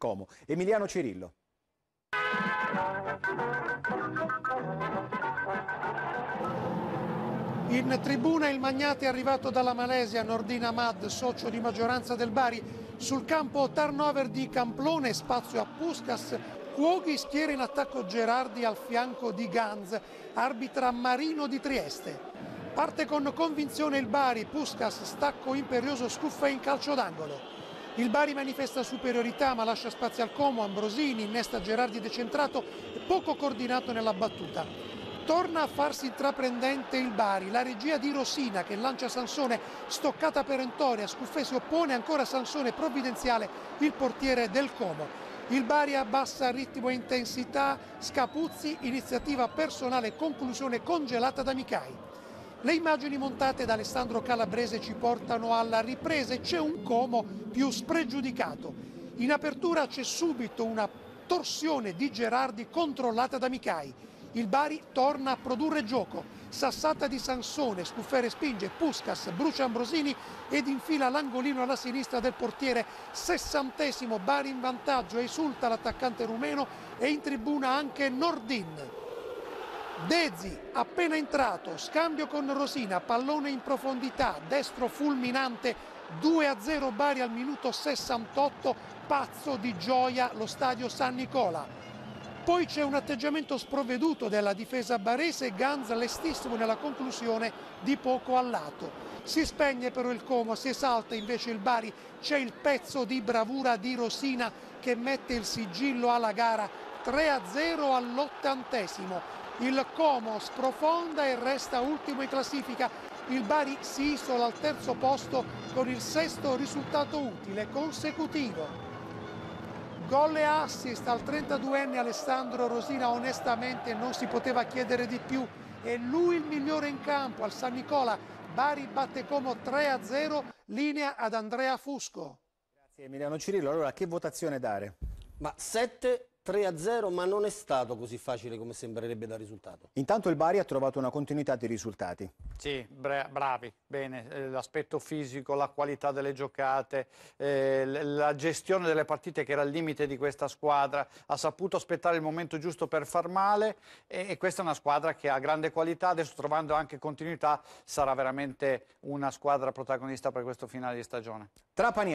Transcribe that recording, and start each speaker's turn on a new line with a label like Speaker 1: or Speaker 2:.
Speaker 1: Como. Emiliano Cirillo.
Speaker 2: In tribuna il Magnate arrivato dalla Malesia, Nordin Ahmad, socio di maggioranza del Bari. Sul campo turnover di Camplone, spazio a Puskas. Cuoghi schiera in attacco Gerardi al fianco di Ganz, arbitra Marino di Trieste. Parte con convinzione il Bari, Puskas, stacco imperioso, scuffa in calcio d'angolo. Il Bari manifesta superiorità ma lascia spazio al Como, Ambrosini, innesta Gerardi decentrato e poco coordinato nella battuta. Torna a farsi intraprendente il Bari, la regia di Rosina che lancia Sansone, stoccata perentoria, Scuffè si oppone, ancora Sansone provvidenziale, il portiere del Como. Il Bari abbassa ritmo e intensità, Scapuzzi, iniziativa personale, conclusione congelata da Micai. Le immagini montate da Alessandro Calabrese ci portano alla ripresa e c'è un Como più spregiudicato. In apertura c'è subito una torsione di Gerardi controllata da Micai. Il Bari torna a produrre gioco. Sassata di Sansone, Scuffere spinge, Puskas, brucia Ambrosini ed infila l'angolino alla sinistra del portiere. Sessantesimo, Bari in vantaggio, esulta l'attaccante rumeno e in tribuna anche Nordin. Dezi, appena entrato, scambio con Rosina, pallone in profondità, destro fulminante, 2-0 Bari al minuto 68, pazzo di gioia lo stadio San Nicola. Poi c'è un atteggiamento sprovveduto della difesa barese, Ganz lestissimo nella conclusione di poco al lato. Si spegne però il Como, si esalta invece il Bari, c'è il pezzo di bravura di Rosina che mette il sigillo alla gara 3-0 all'ottantesimo. Il Como sprofonda e resta ultimo in classifica. Il Bari si isola al terzo posto con il sesto risultato utile consecutivo. Gol e assist al 32enne Alessandro Rosina, onestamente non si poteva chiedere di più. È lui il migliore in campo al San Nicola. Bari batte Como 3-0, linea ad Andrea Fusco.
Speaker 1: Grazie Emiliano Cirillo. Allora, che votazione dare?
Speaker 3: Ma 7 3 a 0, ma non è stato così facile come sembrerebbe dal risultato.
Speaker 1: Intanto il Bari ha trovato una continuità di risultati.
Speaker 4: Sì, bravi, bene, eh, l'aspetto fisico, la qualità delle giocate, eh, la gestione delle partite che era al limite di questa squadra, ha saputo aspettare il momento giusto per far male e, e questa è una squadra che ha grande qualità, adesso trovando anche continuità sarà veramente una squadra protagonista per questo finale di stagione.
Speaker 1: Trapani